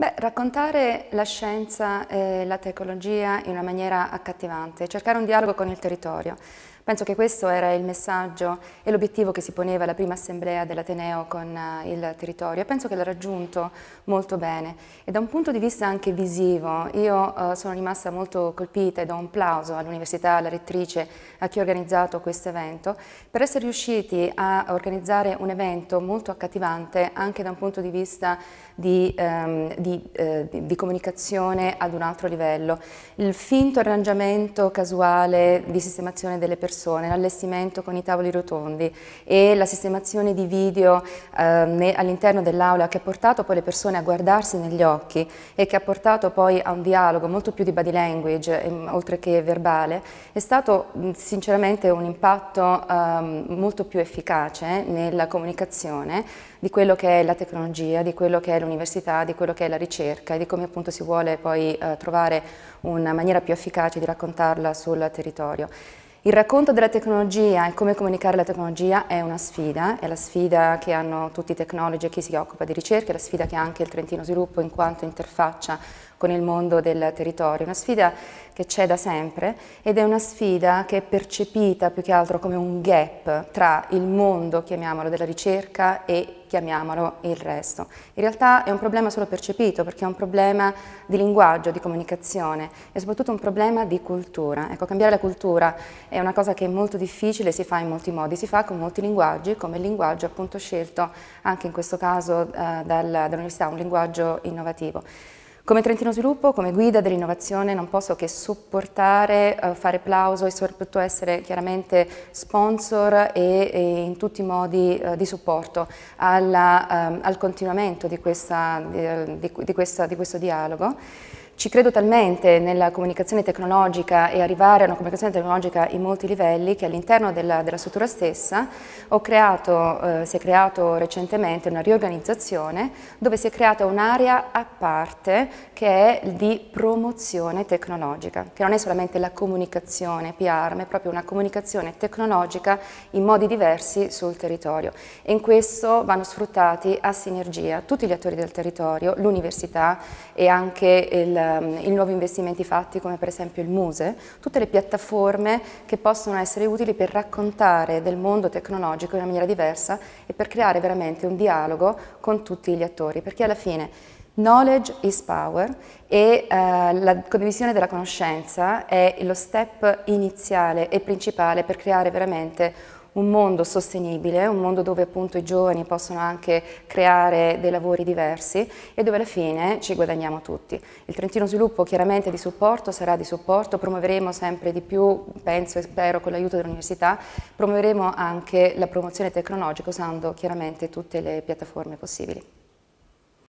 Beh, raccontare la scienza e la tecnologia in una maniera accattivante, cercare un dialogo con il territorio. Penso che questo era il messaggio e l'obiettivo che si poneva la prima assemblea dell'Ateneo con uh, il territorio e penso che l'ha raggiunto molto bene e da un punto di vista anche visivo io uh, sono rimasta molto colpita e do un plauso all'università, alla rettrice, a chi ha organizzato questo evento per essere riusciti a organizzare un evento molto accattivante anche da un punto di vista di, um, di, di, di comunicazione ad un altro livello. Il finto arrangiamento casuale di sistemazione delle persone persone, l'allestimento con i tavoli rotondi e la sistemazione di video eh, all'interno dell'aula che ha portato poi le persone a guardarsi negli occhi e che ha portato poi a un dialogo molto più di body language eh, oltre che verbale, è stato sinceramente un impatto eh, molto più efficace nella comunicazione di quello che è la tecnologia, di quello che è l'università, di quello che è la ricerca e di come appunto si vuole poi eh, trovare una maniera più efficace di raccontarla sul territorio. Il racconto della tecnologia e come comunicare la tecnologia è una sfida, è la sfida che hanno tutti i tecnologi e chi si occupa di ricerca, è la sfida che ha anche il Trentino Sviluppo in quanto interfaccia con il mondo del territorio, una sfida che c'è da sempre ed è una sfida che è percepita più che altro come un gap tra il mondo, chiamiamolo, della ricerca e chiamiamolo il resto. In realtà è un problema solo percepito perché è un problema di linguaggio, di comunicazione e soprattutto un problema di cultura. Ecco, cambiare la cultura è una cosa che è molto difficile, si fa in molti modi, si fa con molti linguaggi, come il linguaggio appunto scelto anche in questo caso eh, dall'università, un linguaggio innovativo. Come Trentino Sviluppo, come guida dell'innovazione non posso che supportare, eh, fare plauso e soprattutto essere chiaramente sponsor e, in tutti i modi eh, di supporto alla, eh, al continuamento di, questa, di, questa, di questo dialogo. Ci credo talmente nella comunicazione tecnologica e arrivare a una comunicazione tecnologica in molti livelli che all'interno della, della, struttura stessa creato, eh, si è creato recentemente una riorganizzazione dove si è creata un'area a parte che è di promozione tecnologica, che non è solamente la comunicazione PR, ma è proprio una comunicazione tecnologica in modi diversi sul territorio. E in questo vanno sfruttati a sinergia tutti gli attori del territorio, l'università e anche il Ehm, i nuovi investimenti fatti come per esempio il Muse, tutte le piattaforme che possono essere utili per raccontare del mondo tecnologico in una maniera diversa e per creare veramente un dialogo con tutti gli attori, perché alla fine Knowledge is power e uh, la condivisione della conoscenza è lo step iniziale e principale per creare veramente un mondo sostenibile, un mondo dove appunto i giovani possono anche creare dei lavori diversi e dove alla fine ci guadagniamo tutti. Il Trentino Sviluppo chiaramente di supporto sarà di supporto, promuoveremo sempre di più, penso e spero con l'aiuto dell'università, promuoveremo anche la promozione tecnologica usando chiaramente tutte le piattaforme possibili.